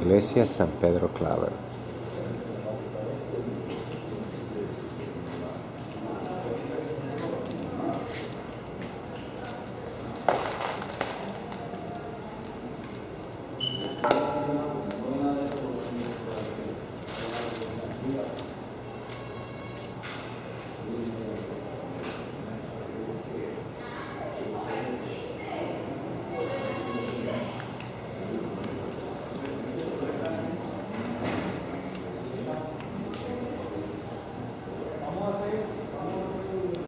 Iglesia San Pedro Claver.